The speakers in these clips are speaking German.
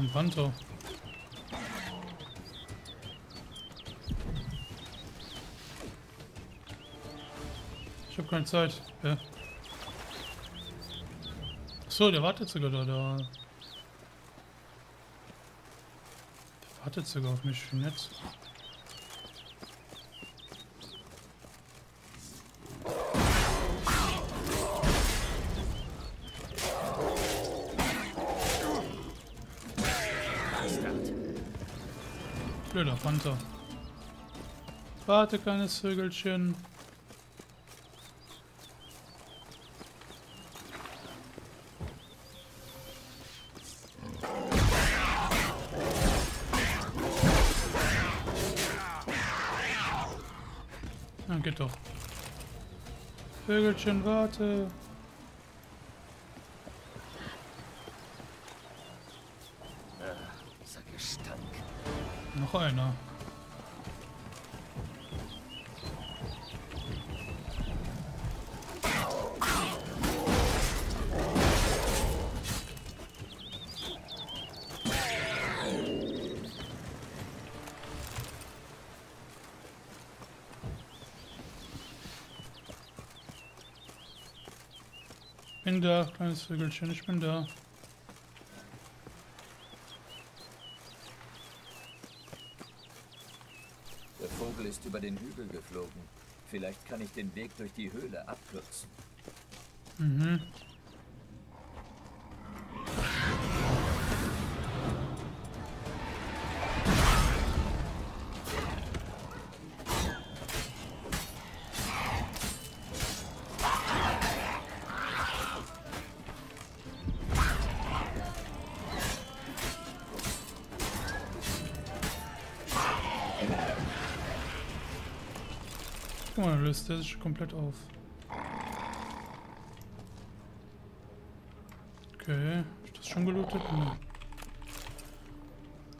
ein Panther. Ich habe keine Zeit. Ja. So, der wartet sogar da. da. Der wartet sogar auf mich. Nett. Panther. Warte, kleines Vögelchen. Na, geht doch. Vögelchen, warte. Dieser Gestank. Einer. Bin da, kleines Vögelchen, ich bin da. Der Vogel ist über den Hügel geflogen. Vielleicht kann ich den Weg durch die Höhle abkürzen. Mhm. Sich komplett auf. Okay, ich das schon gelootet? Nee.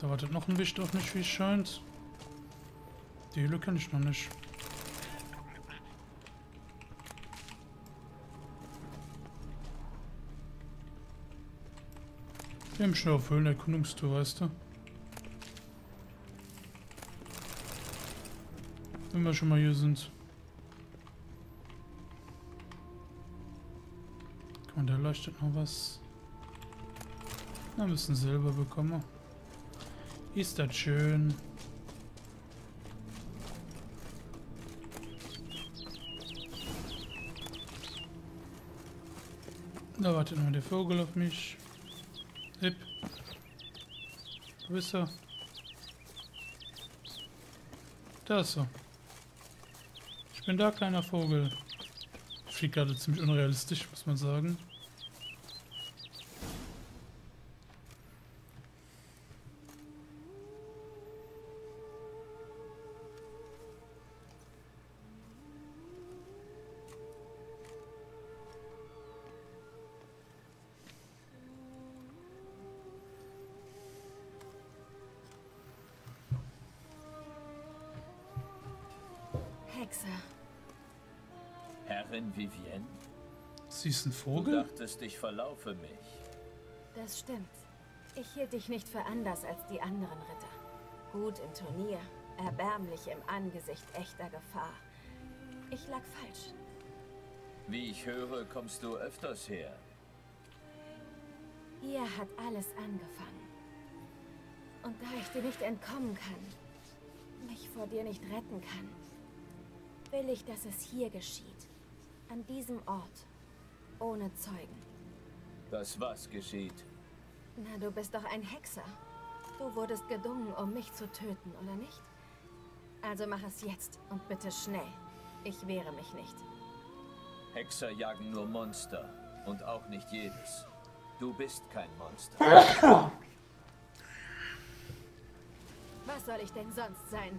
Da wartet noch ein Wicht auf mich, wie es scheint. Die Höhle kenne ich noch nicht. Wir haben schon auf Höhlenerkundungstour, weißt du? Wenn wir schon mal hier sind. Mal, da leuchtet noch was. Na, müssen Silber bekommen. Ist das schön. Da wartet noch der Vogel auf mich. Hip. Wo ist er? Da ist er. Ich bin da, kleiner Vogel. Fliegt gerade ziemlich unrealistisch, muss man sagen. Ist ein du Vogel? dachtest, ich verlaufe mich. Das stimmt. Ich hielt dich nicht für anders als die anderen Ritter. Gut im Turnier, erbärmlich im Angesicht echter Gefahr. Ich lag falsch. Wie ich höre, kommst du öfters her. Hier hat alles angefangen. Und da ich dir nicht entkommen kann, mich vor dir nicht retten kann, will ich, dass es hier geschieht. An diesem Ort. Ohne Zeugen. Das was geschieht? Na, du bist doch ein Hexer. Du wurdest gedungen, um mich zu töten, oder nicht? Also mach es jetzt und bitte schnell. Ich wehre mich nicht. Hexer jagen nur Monster und auch nicht jedes. Du bist kein Monster. Was soll ich denn sonst sein?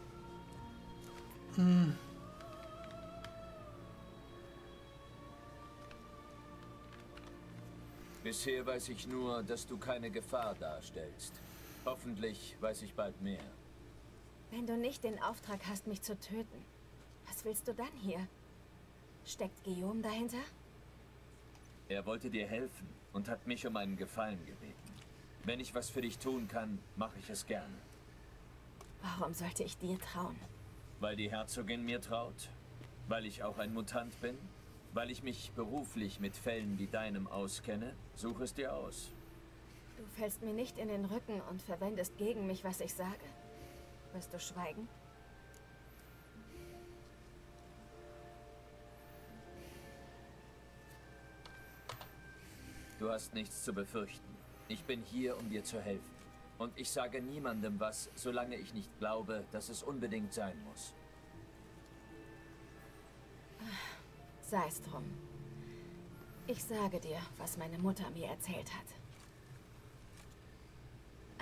Bisher weiß ich nur, dass du keine Gefahr darstellst. Hoffentlich weiß ich bald mehr. Wenn du nicht den Auftrag hast, mich zu töten, was willst du dann hier? Steckt Guillaume dahinter? Er wollte dir helfen und hat mich um einen Gefallen gebeten. Wenn ich was für dich tun kann, mache ich es gerne. Warum sollte ich dir trauen? Weil die Herzogin mir traut? Weil ich auch ein Mutant bin? Weil ich mich beruflich mit Fällen wie deinem auskenne? Such es dir aus. Du fällst mir nicht in den Rücken und verwendest gegen mich, was ich sage. Wirst du schweigen? Du hast nichts zu befürchten. Ich bin hier, um dir zu helfen. Und ich sage niemandem was, solange ich nicht glaube, dass es unbedingt sein muss. Sei es drum. Ich sage dir, was meine Mutter mir erzählt hat.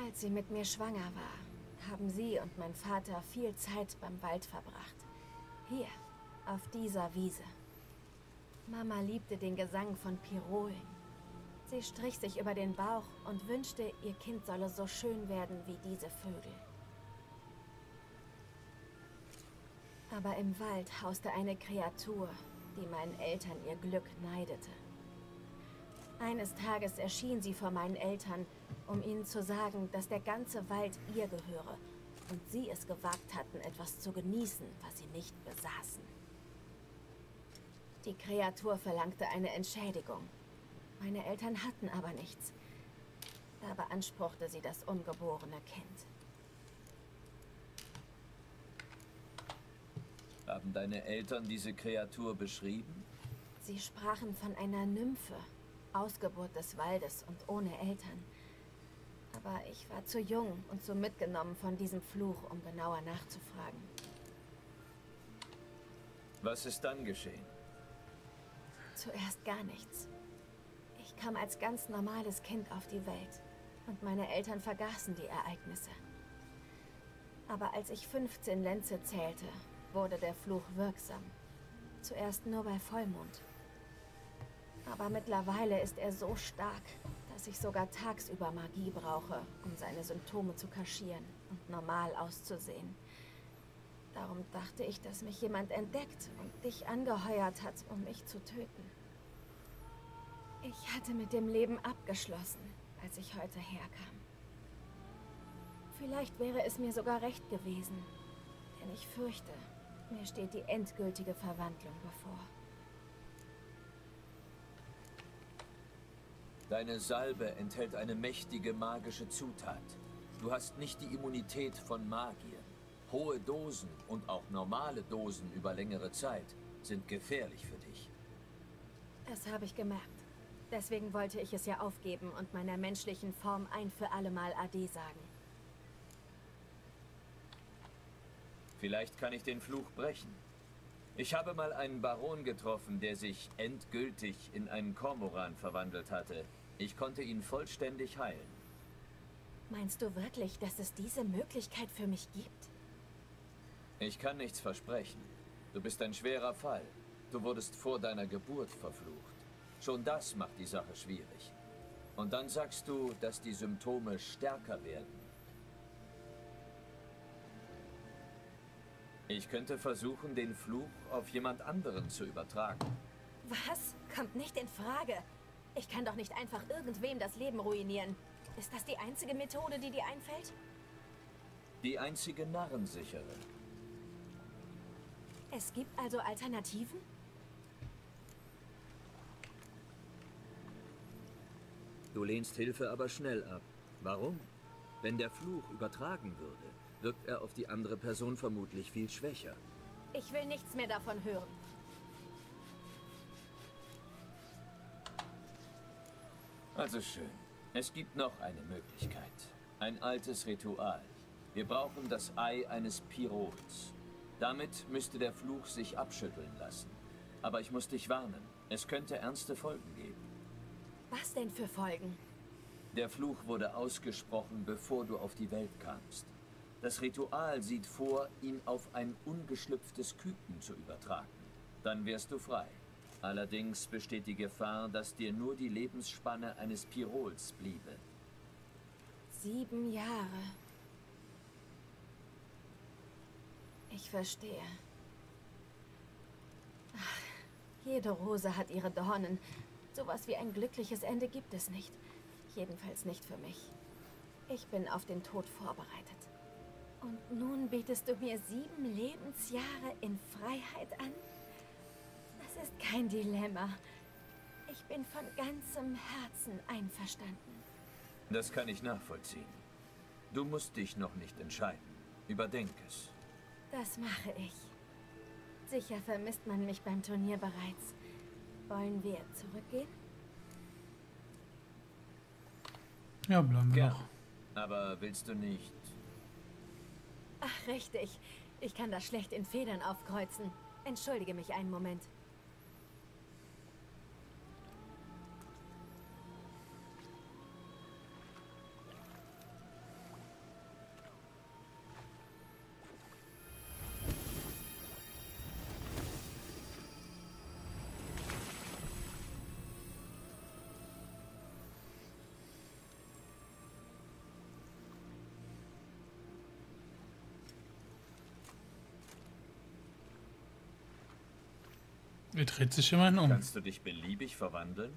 Als sie mit mir schwanger war, haben sie und mein Vater viel Zeit beim Wald verbracht. Hier, auf dieser Wiese. Mama liebte den Gesang von Pirolen. Sie strich sich über den Bauch und wünschte, ihr Kind solle so schön werden wie diese Vögel. Aber im Wald hauste eine Kreatur, die meinen Eltern ihr Glück neidete. Eines Tages erschien sie vor meinen Eltern, um ihnen zu sagen, dass der ganze Wald ihr gehöre und sie es gewagt hatten, etwas zu genießen, was sie nicht besaßen. Die Kreatur verlangte eine Entschädigung. Meine Eltern hatten aber nichts. Da beanspruchte sie das ungeborene Kind. Haben deine Eltern diese Kreatur beschrieben? Sie sprachen von einer Nymphe, Ausgeburt des Waldes und ohne Eltern. Aber ich war zu jung und zu mitgenommen von diesem Fluch, um genauer nachzufragen. Was ist dann geschehen? Zuerst gar nichts. Ich kam als ganz normales Kind auf die Welt und meine Eltern vergaßen die Ereignisse. Aber als ich 15 Lenze zählte, wurde der Fluch wirksam. Zuerst nur bei Vollmond. Aber mittlerweile ist er so stark, dass ich sogar tagsüber Magie brauche, um seine Symptome zu kaschieren und normal auszusehen. Darum dachte ich, dass mich jemand entdeckt und dich angeheuert hat, um mich zu töten. Ich hatte mit dem Leben abgeschlossen, als ich heute herkam. Vielleicht wäre es mir sogar recht gewesen, denn ich fürchte, mir steht die endgültige Verwandlung bevor. Deine Salbe enthält eine mächtige magische Zutat. Du hast nicht die Immunität von Magiern. Hohe Dosen und auch normale Dosen über längere Zeit sind gefährlich für dich. Das habe ich gemerkt. Deswegen wollte ich es ja aufgeben und meiner menschlichen Form ein für alle Mal Ade sagen. Vielleicht kann ich den Fluch brechen. Ich habe mal einen Baron getroffen, der sich endgültig in einen Kormoran verwandelt hatte. Ich konnte ihn vollständig heilen. Meinst du wirklich, dass es diese Möglichkeit für mich gibt? Ich kann nichts versprechen. Du bist ein schwerer Fall. Du wurdest vor deiner Geburt verflucht. Schon das macht die Sache schwierig. Und dann sagst du, dass die Symptome stärker werden. Ich könnte versuchen, den Fluch auf jemand anderen zu übertragen. Was? Kommt nicht in Frage. Ich kann doch nicht einfach irgendwem das Leben ruinieren. Ist das die einzige Methode, die dir einfällt? Die einzige narrensichere. Es gibt also Alternativen? Du lehnst Hilfe aber schnell ab. Warum? Wenn der Fluch übertragen würde, wirkt er auf die andere Person vermutlich viel schwächer. Ich will nichts mehr davon hören. Also schön. Es gibt noch eine Möglichkeit. Ein altes Ritual. Wir brauchen das Ei eines Pirols. Damit müsste der Fluch sich abschütteln lassen. Aber ich muss dich warnen. Es könnte ernste Folgen geben. Was denn für Folgen? Der Fluch wurde ausgesprochen, bevor du auf die Welt kamst. Das Ritual sieht vor, ihn auf ein ungeschlüpftes Küken zu übertragen. Dann wärst du frei. Allerdings besteht die Gefahr, dass dir nur die Lebensspanne eines Pirols bliebe. Sieben Jahre. Ich verstehe. Ach, jede Rose hat ihre Dornen. Sowas wie ein glückliches Ende gibt es nicht. Jedenfalls nicht für mich. Ich bin auf den Tod vorbereitet. Und nun bietest du mir sieben Lebensjahre in Freiheit an? Das ist kein Dilemma. Ich bin von ganzem Herzen einverstanden. Das kann ich nachvollziehen. Du musst dich noch nicht entscheiden. Überdenk es. Das mache ich. Sicher vermisst man mich beim Turnier bereits. Wollen wir zurückgehen? Ja, bleiben wir Gern. noch. Aber willst du nicht... Ach, richtig. Ich kann das schlecht in Federn aufkreuzen. Entschuldige mich einen Moment. Er dreht sich immerhin um. Kannst du dich beliebig verwandeln?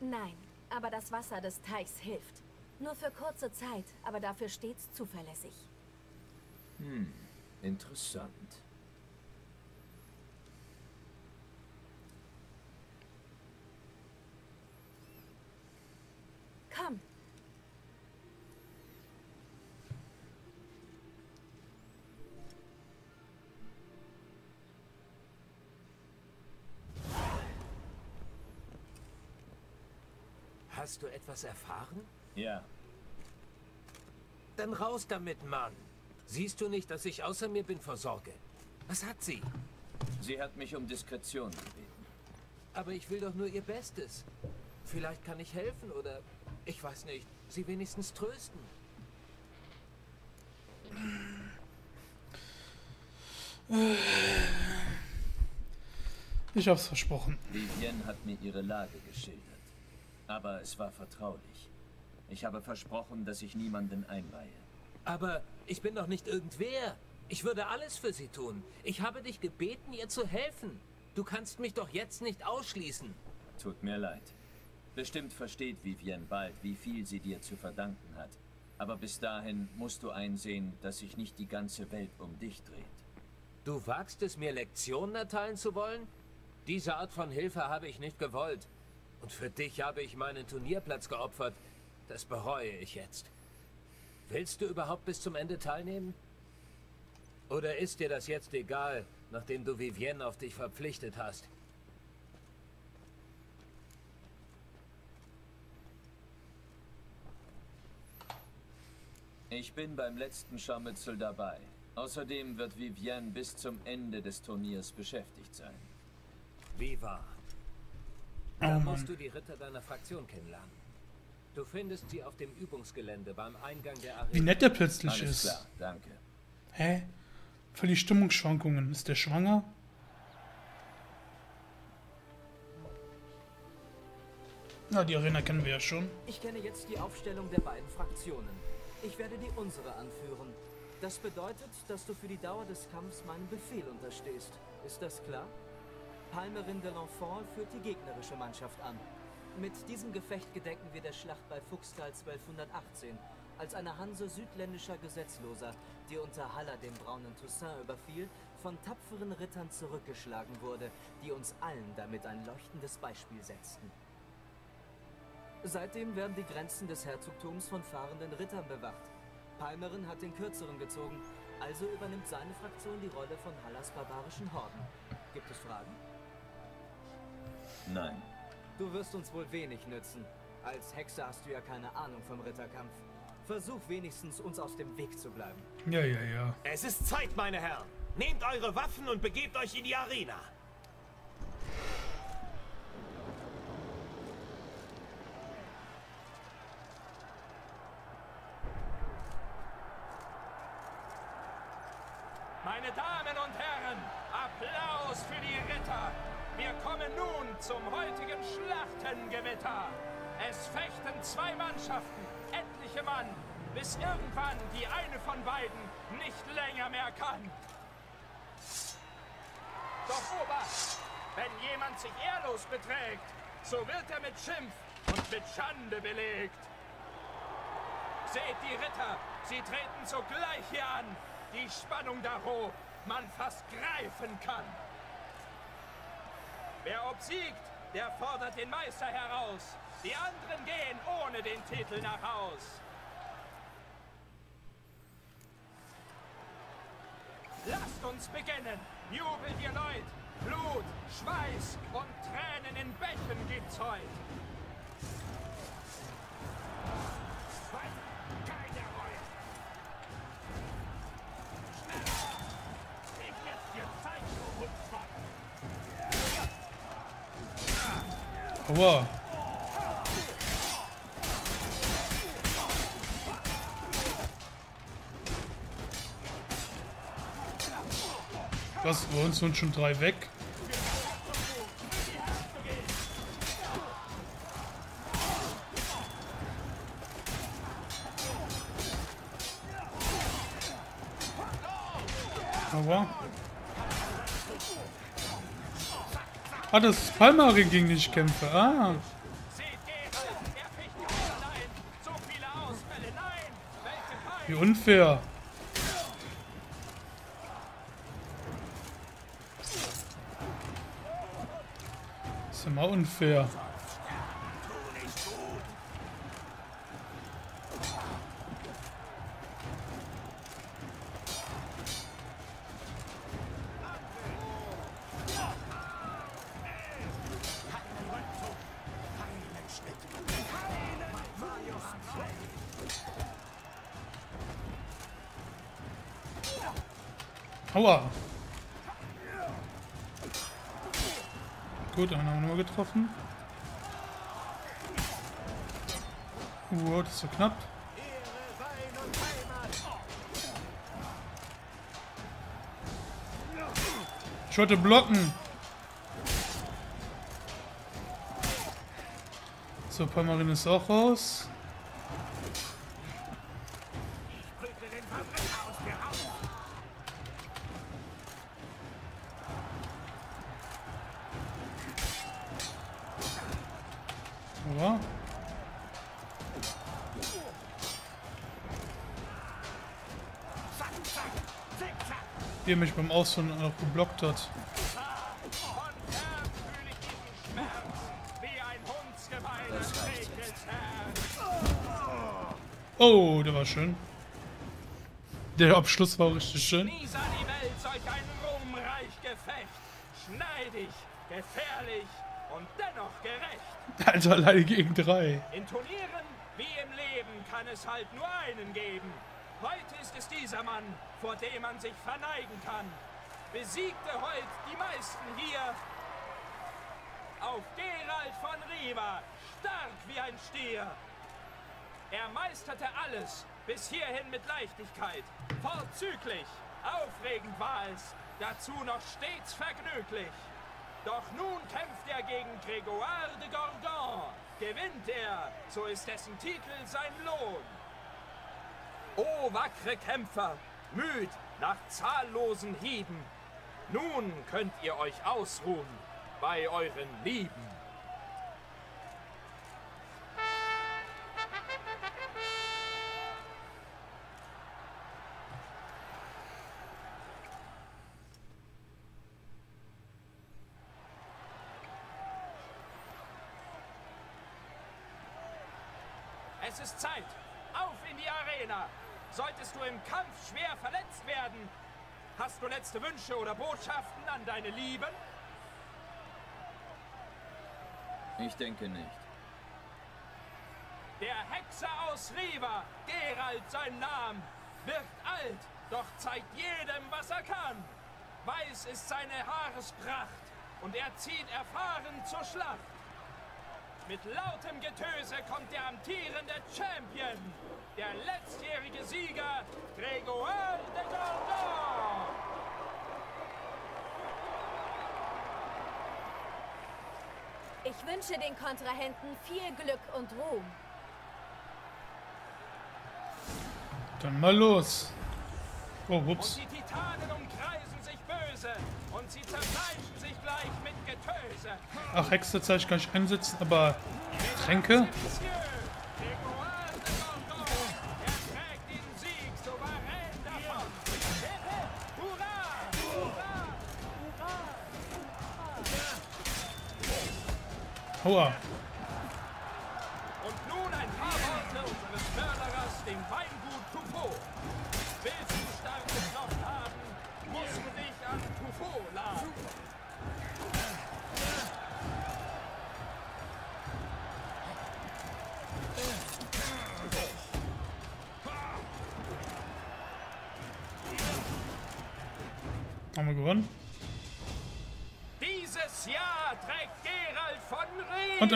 Nein, aber das Wasser des Teichs hilft. Nur für kurze Zeit, aber dafür stets zuverlässig. Interessant. Hast du etwas erfahren? Ja, Dann raus damit, Mann. Siehst du nicht, dass ich außer mir bin vor Sorge? Was hat sie? sie hat mich um Diskretion gebeten. Aber ich will doch nur ihr Bestes. Vielleicht kann ich helfen oder, ich weiß nicht, sie wenigstens trösten. Ich hab's versprochen. Vivienne hat mir ihre Lage geschildert. Aber es war vertraulich. Ich habe versprochen, dass ich niemanden einweihe. Aber ich bin doch nicht irgendwer. Ich würde alles für sie tun. Ich habe dich gebeten, ihr zu helfen. Du kannst mich doch jetzt nicht ausschließen. Tut mir leid. Bestimmt versteht Vivienne bald, wie viel sie dir zu verdanken hat. Aber bis dahin musst du einsehen, dass sich nicht die ganze Welt um dich dreht. Du wagst es, mir Lektionen erteilen zu wollen? Diese Art von Hilfe habe ich nicht gewollt. Und für dich habe ich meinen Turnierplatz geopfert. Das bereue ich jetzt. Willst du überhaupt bis zum Ende teilnehmen? Oder ist dir das jetzt egal, nachdem du Vivienne auf dich verpflichtet hast? Ich bin beim letzten Scharmützel dabei. Außerdem wird Vivienne bis zum Ende des Turniers beschäftigt sein. Wie? Oh Da musst du die Ritter deiner Fraktion kennenlernen. Du findest sie auf dem Übungsgelände beim Eingang der Arena. Wie nett er plötzlich Alles ist. klar, danke. Hä? Völlig Stimmungsschwankungen. Ist der schwanger? Na, die Arena kennen wir ja schon. Ich kenne jetzt die Aufstellung der beiden Fraktionen. Ich werde die unsere anführen. Das bedeutet, dass du für die Dauer des Kampfs meinem Befehl unterstehst. Ist das klar? Palmerin de l'Enfant führt die gegnerische Mannschaft an. Mit diesem Gefecht gedenken wir der Schlacht bei Fuchstal 1218, als eine Hanse südländischer Gesetzloser, die unter Haller dem braunen Toussaint überfiel, von tapferen Rittern zurückgeschlagen wurde, die uns allen damit ein leuchtendes Beispiel setzten. Seitdem werden die Grenzen des Herzogtums von fahrenden Rittern bewacht. Palmerin hat den kürzeren gezogen, also übernimmt seine Fraktion die Rolle von Hallas barbarischen Horden. Gibt es Fragen? Nein. Du wirst uns wohl wenig nützen. Als Hexer hast du ja keine Ahnung vom Ritterkampf. Versuch wenigstens, uns aus dem Weg zu bleiben. Ja, ja, ja. Es ist Zeit, meine Herren. Nehmt eure Waffen und begebt euch in die Arena. Mann, bis irgendwann die eine von beiden nicht länger mehr kann. Doch Obacht! Wenn jemand sich ehrlos beträgt, so wird er mit Schimpf und mit Schande belegt. Seht die Ritter, sie treten sogleich hier an. Die Spannung da hoch, man fast greifen kann. Wer obsiegt, der fordert den Meister heraus. Die anderen gehen ohne den Titel nach Haus. Lasst uns beginnen. Jubelt ihr Leut. Blut, Schweiß und Tränen in Bächen gibt's heute. Keine Reue. Schneller. Ich werd's dir zeigen, du Hundsmann. Aua. Was? Bei uns sind schon drei weg. Aua. Ah, das ist Palmarin, gegen den ich kämpfe. Ah. Seht Geralt, er ficht die allein. So viele Ausfälle, nein. Welche Wie Pein. unfair. Immer unfair. Gut, einen haben wir nur getroffen. Wow, das ist so knapp. Ich wollte blocken. So, Palmarin ist auch raus. Wie er mich beim Ausholen noch geblockt hat. Oh, der war schön. Der Abschluss war richtig schön. Welt. Schneidig, gefährlich und dennoch gerecht. Alter, alleine gegen drei. In Turnieren wie im Leben kann es halt nur einen geben. Heute ist es dieser Mann, vor dem man sich verneigen kann. Besiegte heute die meisten hier. Auf Gerald von Riva, stark wie ein Stier. Er meisterte alles, bis hierhin mit Leichtigkeit. Vorzüglich, aufregend war es, dazu noch stets vergnüglich. Doch nun kämpft er gegen Grégoire de Gorgon. Gewinnt er, so ist dessen Titel sein Lohn. O wackre Kämpfer, müd nach zahllosen Hieben, nun könnt ihr euch ausruhen bei euren Lieben. Es ist Zeit. Auf in die Arena. Solltest du im Kampf schwer verletzt werden, hast du letzte Wünsche oder Botschaften an deine Lieben? Ich denke nicht. Der Hexer aus Riva, Gerald sein Name, wirkt alt, doch zeigt jedem, was er kann. Weiß ist seine Haarespracht und er zieht erfahren zur Schlacht. Mit lautem Getöse kommt der amtierende Champion, der letztjährige Sieger Grégoire de Gondor. Ich wünsche den Kontrahenten viel Glück und Ruhm. Dann mal los. Oh, Und ups. die Titanen umkreisen sich böse und sie zerfleischen sich gleich mit Getöse. Ach, Hexerzeichen kann ich einsetzen, aber Tränke? Aua. Und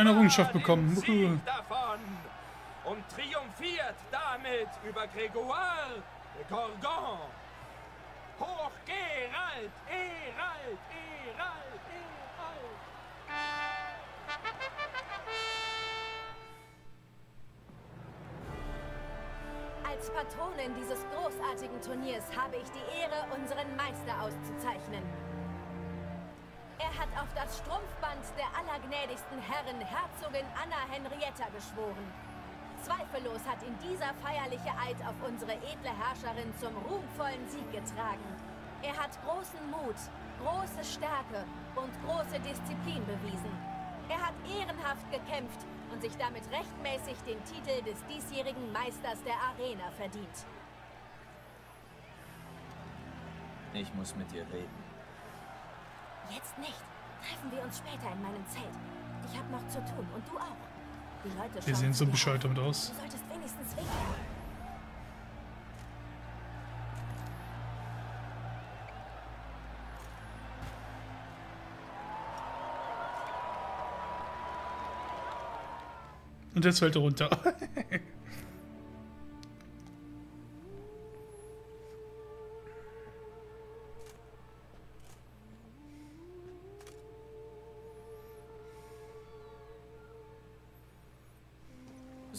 eine Errungenschaft bekommen. Und triumphiert damit über Gregoire de Gorgon. Hoch Gerald, Erald, Erald, Erald. Als Patronin dieses großartigen Turniers habe ich die Ehre, unseren Meister auszuzeichnen. Er hat auf das Strumpfband der allergnädigsten Herren Herzogin Anna Henrietta geschworen. Zweifellos hat ihn dieser feierliche Eid auf unsere edle Herrscherin zum ruhmvollen Sieg getragen. Er hat großen Mut, große Stärke und große Disziplin bewiesen. Er hat ehrenhaft gekämpft und sich damit rechtmäßig den Titel des diesjährigen Meisters der Arena verdient. Ich muss mit dir reden. Jetzt nicht. Treffen wir uns später in meinem Zelt. Ich habe noch zu tun und du auch. Die Leute Wir sehen so bescheuert damit aus. Du solltest wenigstens winken. Und jetzt fällt er runter.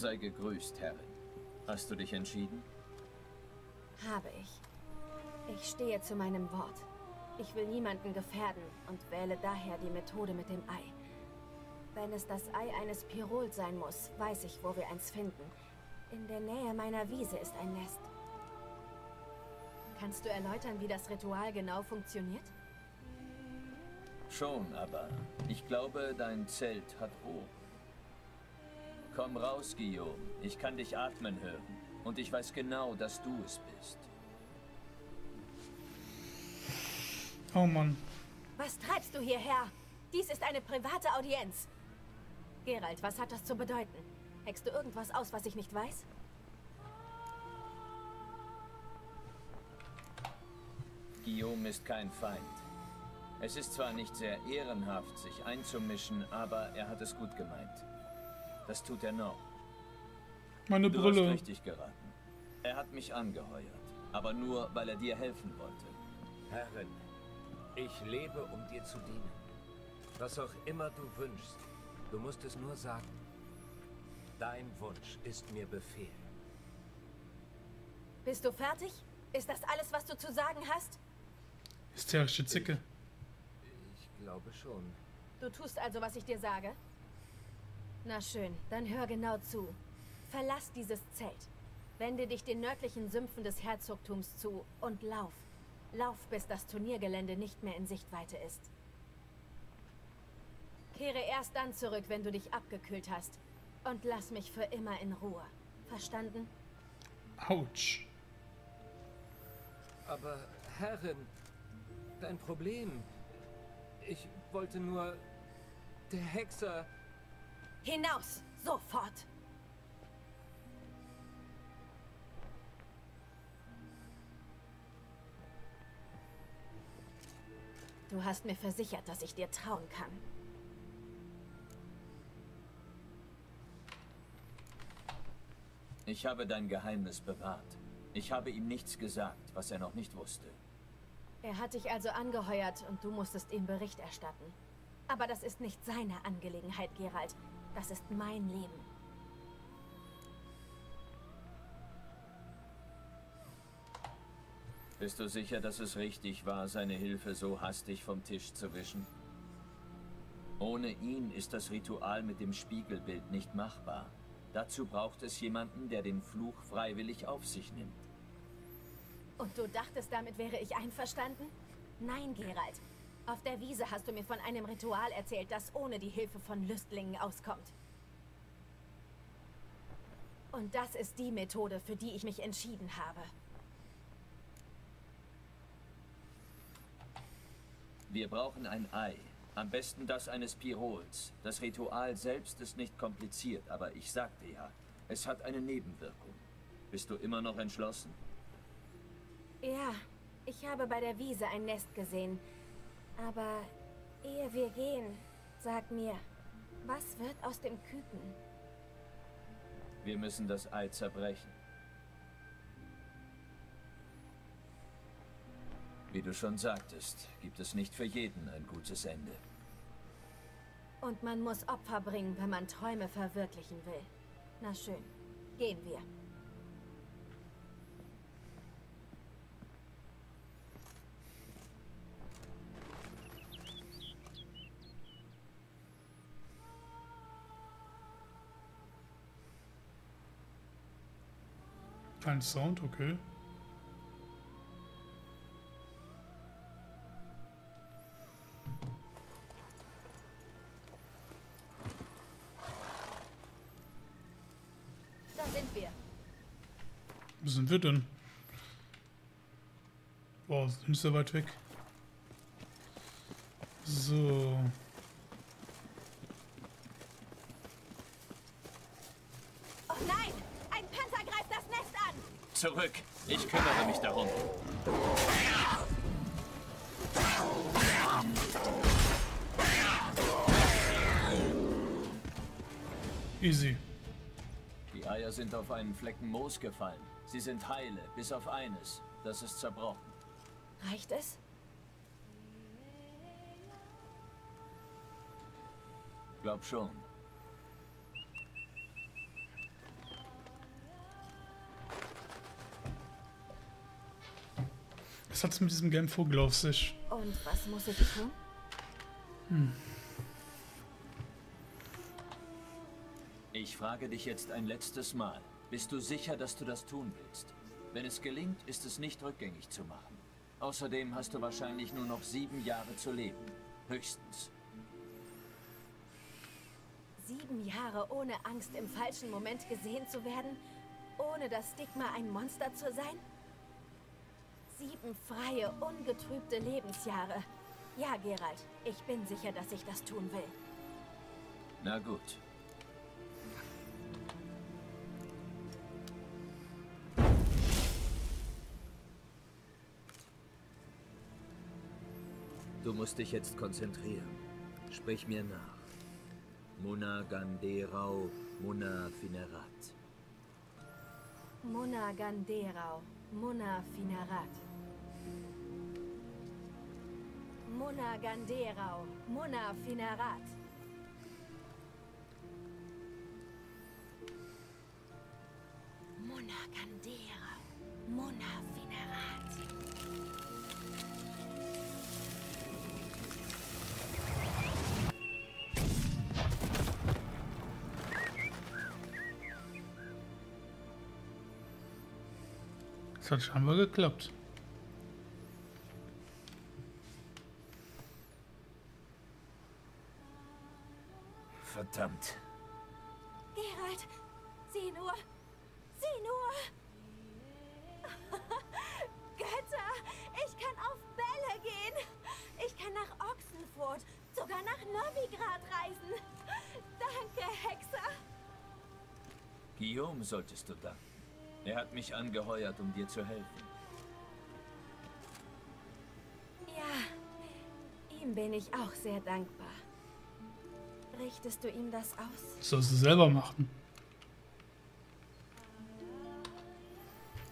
Sei gegrüßt, Herrin. Hast du dich entschieden? Habe ich. Ich stehe zu meinem Wort. Ich will niemanden gefährden und wähle daher die Methode mit dem Ei. Wenn es das Ei eines Pirols sein muss, weiß ich, wo wir eins finden. In der Nähe meiner Wiese ist ein Nest. Kannst du erläutern, wie das Ritual genau funktioniert? Schon, aber ich glaube, dein Zelt hat Ruhe. Komm raus, Guillaume. Ich kann dich atmen hören. Und ich weiß genau, dass du es bist. Oh Mann. Was treibst du hierher? Dies ist eine private Audienz. Gerald, was hat das zu bedeuten? Heckst du irgendwas aus, was ich nicht weiß? Guillaume ist kein Feind. Es ist zwar nicht sehr ehrenhaft, sich einzumischen, aber er hat es gut gemeint. Das tut er noch. Meine Du hast Brille. richtig geraten. Er hat mich angeheuert, aber nur, weil er dir helfen wollte. Herrin, ich lebe, um dir zu dienen. Was auch immer du wünschst, du musst es nur sagen. Dein Wunsch ist mir Befehl. Bist du fertig? Ist das alles, was du zu sagen hast? Hysterische Zicke. Ich glaube schon. Du tust also, was ich dir sage? Na schön, dann hör genau zu. Verlass dieses Zelt. Wende dich den nördlichen Sümpfen des Herzogtums zu und lauf. Lauf, bis das Turniergelände nicht mehr in Sichtweite ist. Kehre erst dann zurück, wenn du dich abgekühlt hast. Und lass mich für immer in Ruhe. Verstanden? Autsch. Aber, Herrin, dein Problem. Ich wollte nur... Der Hexer... Hinaus! Sofort! Du hast mir versichert, dass ich dir trauen kann. Ich habe dein Geheimnis bewahrt. Ich habe ihm nichts gesagt, was er noch nicht wusste. Er hat dich also angeheuert und du musstest ihm Bericht erstatten. Aber das ist nicht seine Angelegenheit, Gerald. Das ist mein Leben. Bist du sicher, dass es richtig war, seine Hilfe so hastig vom Tisch zu wischen? Ohne ihn ist das Ritual mit dem Spiegelbild nicht machbar. Dazu braucht es jemanden, der den Fluch freiwillig auf sich nimmt. Und du dachtest, damit wäre ich einverstanden? Nein, Gerald. Auf der Wiese hast du mir von einem Ritual erzählt, das ohne die Hilfe von Lüstlingen auskommt. Und das ist die Methode, für die ich mich entschieden habe. Wir brauchen ein Ei. Am besten das eines Pirols. Das Ritual selbst ist nicht kompliziert, aber ich sagte ja, es hat eine Nebenwirkung. Bist du immer noch entschlossen? Ja, ich habe bei der Wiese ein Nest gesehen. Aber ehe wir gehen, sag mir, was wird aus dem Küken? Wir müssen das Ei zerbrechen. Wie du schon sagtest, gibt es nicht für jeden ein gutes Ende. Und man muss Opfer bringen, wenn man Träume verwirklichen will. Na schön, gehen wir. Kein Sound, okay. Da sind wir. Wo sind wir denn? Boah, sind nicht so weit weg. So. Oh nein! Ein Panther greift das Nest an! Zurück! Ich kümmere mich darum. Easy. Die Eier sind auf einen Flecken Moos gefallen. Sie sind heile, bis auf eines. Das ist zerbrochen. Reicht es? Glaub schon. Was hat's mit diesem gelben Vogel auf sich? Und was muss ich tun? Ich frage dich jetzt ein letztes Mal. Bist du sicher, dass du das tun willst? Wenn es gelingt, ist es nicht rückgängig zu machen. Außerdem hast du wahrscheinlich nur noch sieben Jahre zu leben. Höchstens. Sieben Jahre ohne Angst im falschen Moment gesehen zu werden? Ohne das Stigma, ein Monster zu sein? Sieben freie, ungetrübte Lebensjahre. Ja, Gerald, ich bin sicher, dass ich das tun will. Na gut. Du musst dich jetzt konzentrieren. Sprich mir nach. Muna Ganderau, Muna Finerat. Muna Ganderau, Muna Finarat. Muna Ganderau, Muna Finarat. Muna Ganderau, Muna Finarat. Das hat scheinbar geklappt. Verdammt. Gerald, sieh nur! Sieh nur! Götter, ich kann auf Bälle gehen! Ich kann nach Ochsenfurt, sogar nach Novigrad reisen! Danke, Hexer! Guillaume solltest du danken. Er hat mich angeheuert, um dir zu helfen. Ja, ihm bin ich auch sehr dankbar. Richtest du ihm das aus? Das sollst du selber machen.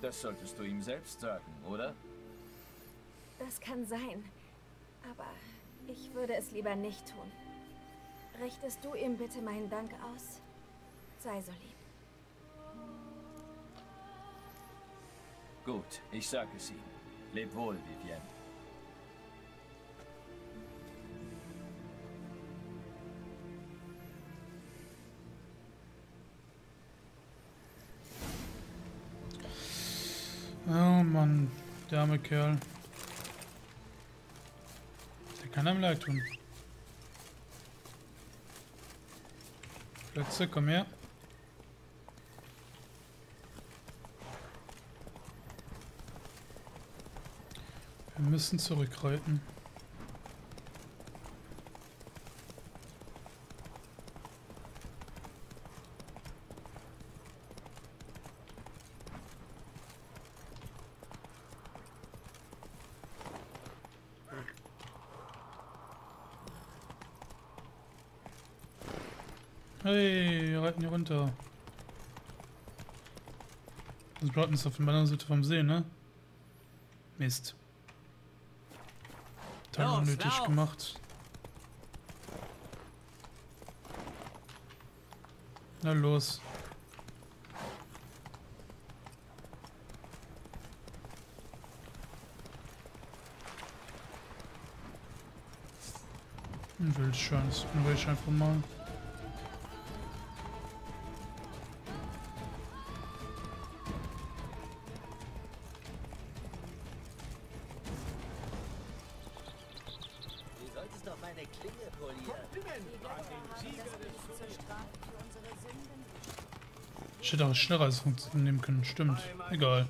Das solltest du ihm selbst sagen, oder? Das kann sein, aber ich würde es lieber nicht tun. Richtest du ihm bitte meinen Dank aus? Sei so lieb. Gut, ich sag es ihm. Leb wohl, Vivienne. Mann, der arme Kerl. Der kann einem leid tun. Plätze, komm her. Wir müssen zurückreiten. Hey, wir reiten hier runter. Bleibt uns auf der anderen Seite vom See, ne? Mist. Teil unnötig gemacht. Na los. Ein Wildschwein, das ignoriere ich einfach mal. Schneller als nehmen können, stimmt. Egal.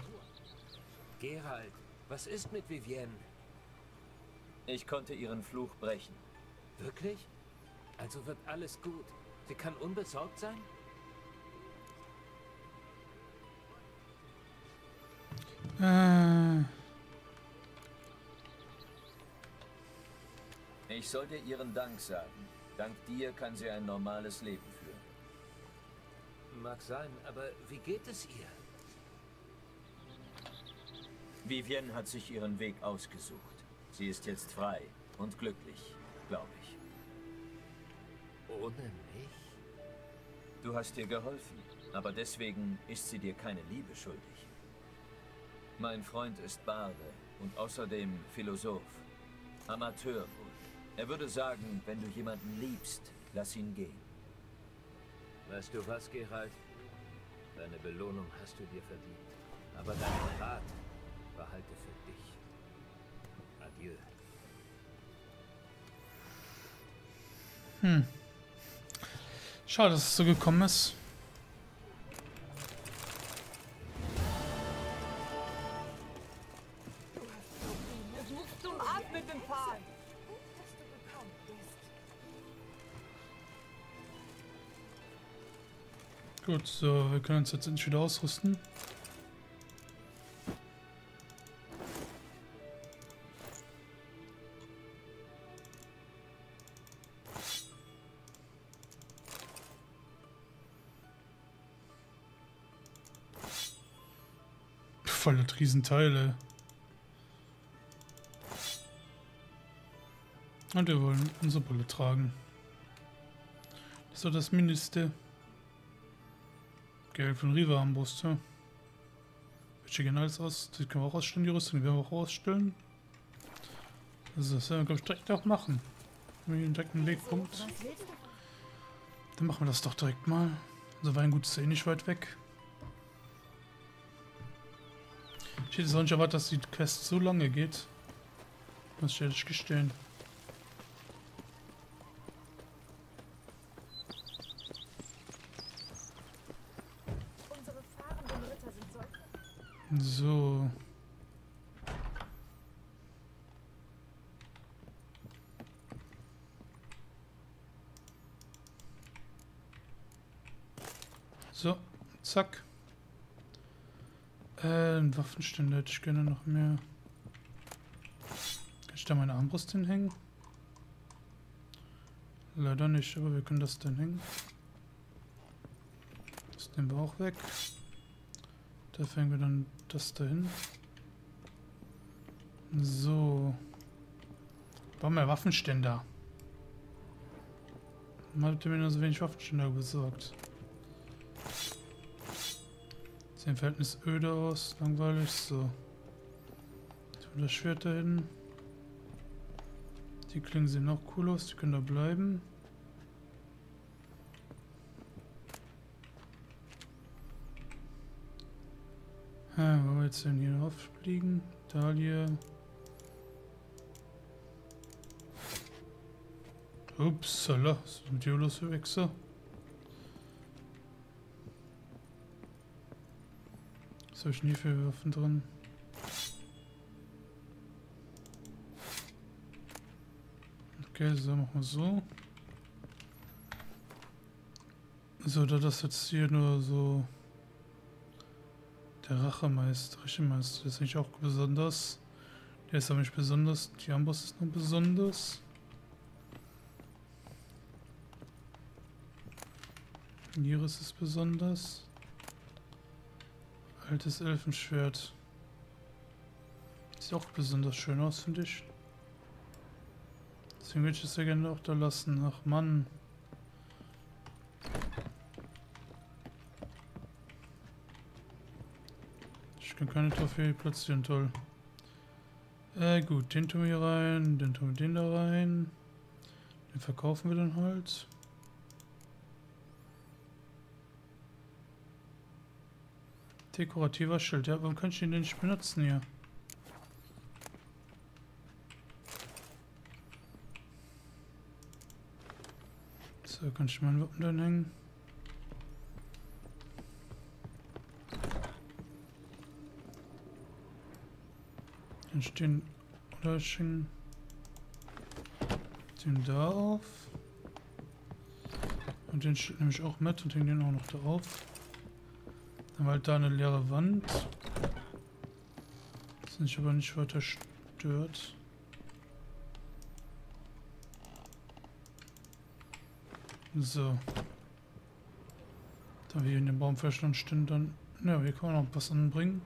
Gerald, was ist mit Vivienne? Ich konnte ihren Fluch brechen. Wirklich? Also wird alles gut. Sie kann unbesorgt sein? Äh, Ich soll dir ihren Dank sagen. Dank dir kann sie ein normales Leben führen. Mag sein, aber wie geht es ihr? Vivienne hat sich ihren Weg ausgesucht. Sie ist jetzt frei und glücklich, glaube ich. Ohne mich? Du hast ihr geholfen, aber deswegen ist sie dir keine Liebe schuldig. Mein Freund ist Barde und außerdem Philosoph. Amateur wohl. Er würde sagen, wenn du jemanden liebst, lass ihn gehen. Weißt du was, Gerald? Deine Belohnung hast du dir verdient. Aber deinen Rat behalte für dich. Adieu. schade, dass es so gekommen ist. Zum atmenden Pfahl! Gut, so, wir können uns jetzt endlich wieder ausrüsten. Voll das Riesenteile. Und wir wollen unsere Bulle tragen. Doch das Mindeste. Geld von Riva am Brust, ja. Welche gehen alles aus? Die können wir auch ausstellen, die Rüstung, die werden wir auch ausstellen. Also das werden wir, glaube ich, direkt auch machen. Wenn wir direkt einen Wegpunkt. Dann machen wir das doch direkt mal. Unser Weingut ist eh nicht weit weg. Ich hätte nicht erwartet, dass die Quest so lange geht. Muss ich ehrlich gestehen. Unsere fahrenden Ritter sind solche. So. So, zack. Äh, ein Waffenständer hätte ich gerne noch mehr. Kann ich da meine Armbrust hinhängen? Leider nicht, aber wir können das dann hängen. Das nehmen wir auch weg. Da fängen wir dann das dahin. So. Warum mehr Waffenständer? Warum habt ihr mir nur so wenig Waffenständer besorgt? Sieht im Verhältnis öde aus, langweilig, so. Tun das Schwert da hin. Die Klingen sehen auch cool aus, die können da bleiben. Ja, wo wir jetzt denn hier drauf fliegen? Dahlia. Upsala, was ist mit dir los Wechsel? Was habe ich nie für Waffen drin? Okay, so machen wir so. So, da das jetzt hier nur so der Rachemeister, Rachemeister, ist nicht auch besonders. Der ist aber nicht besonders. Die Amboss ist nur besonders. Iris ist besonders. Altes Elfenschwert. Sieht auch besonders schön aus, finde ich. Deswegen würde ich es ja gerne auch da lassen. Ach Mann. Ich kann keine Trophäe platzieren, toll. Äh, gut, den tun wir hier rein, den tun wir den da rein. Den verkaufen wir dann halt. Dekorativer Schild. Ja, warum kann ich den nicht benutzen hier? So, kann ich mein Wappen dann hängen? Dann stehen oder den da auf. Und den nehme ich auch mit und hänge den auch noch da auf. Dann halt da eine leere Wand. Das mich aber nicht weiter stört. So. Da wir in dem Baumfäschern stehen, dann... Ja, hier kann man noch was anbringen.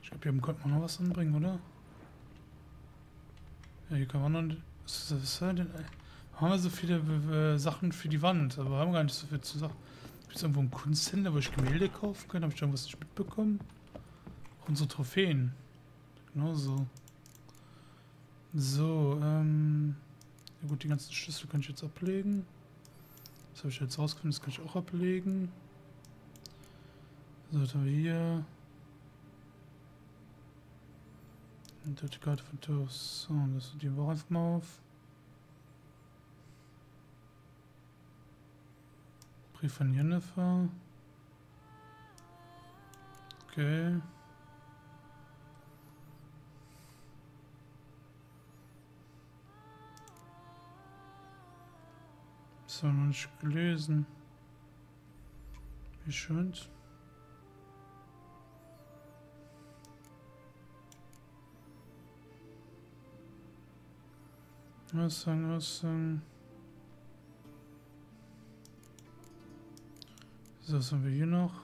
Ich glaube, hier könnte man noch was anbringen, oder? Ja, hier kann man noch... Was ist das denn? Haben wir so viele äh, Sachen für die Wand, aber haben gar nicht so viel zu sagen. Gibt es irgendwo einen Kunsthändler, wo ich Gemälde kaufen kann? Habe ich da irgendwas nicht mitbekommen? Unsere Trophäen. Genau so. So, ähm. Ja gut, die ganzen Schlüssel kann ich jetzt ablegen. Das habe ich jetzt rausgefunden, das kann ich auch ablegen. So, dann haben wir hier. Und die Karte von Toast. So, das die wir einfach mal auf. Brief von Jennifer. Okay. Ist noch nicht gelesen. Wie schön. Aussagen, Aussagen. Was haben wir hier noch?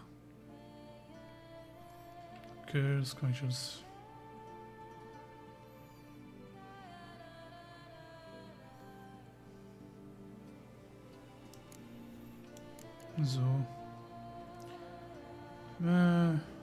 Okay, das kann ich jetzt. So. Äh.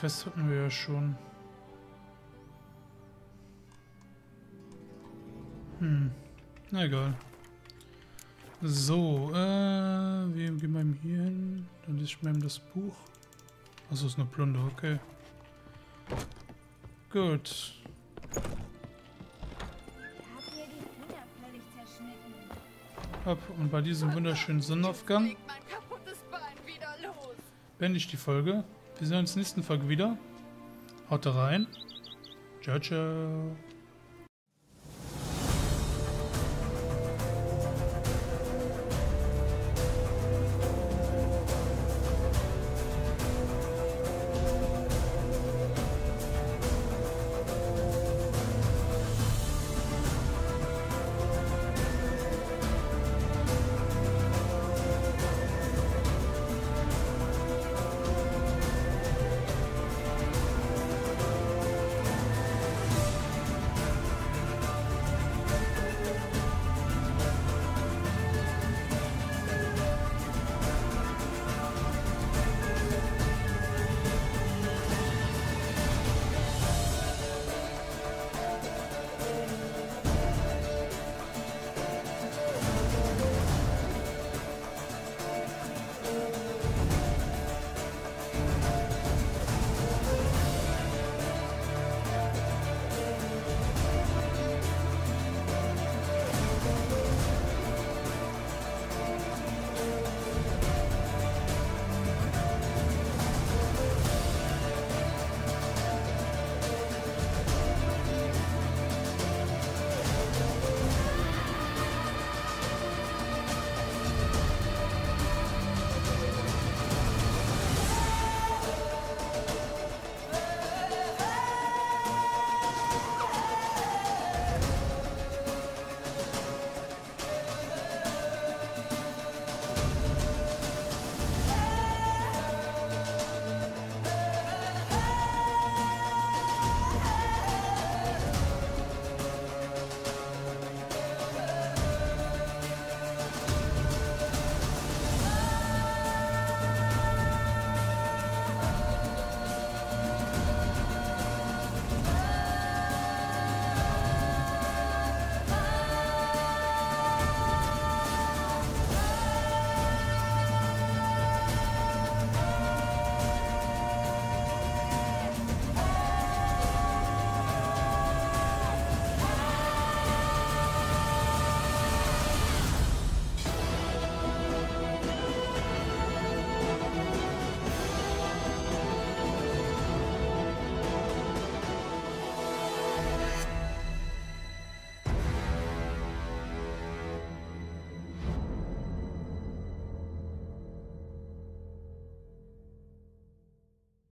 Quest hatten wir ja schon. Hm. Na egal. So, äh, wir gehen wir hier hin. Dann lese ich mal das Buch. Achso, ist eine Plunder, okay. Gut. Ab und bei diesem wunderschönen Sonnenaufgang beende ich die Folge. Wir sehen uns nächsten Folge wieder. Haut rein. Ciao, ciao.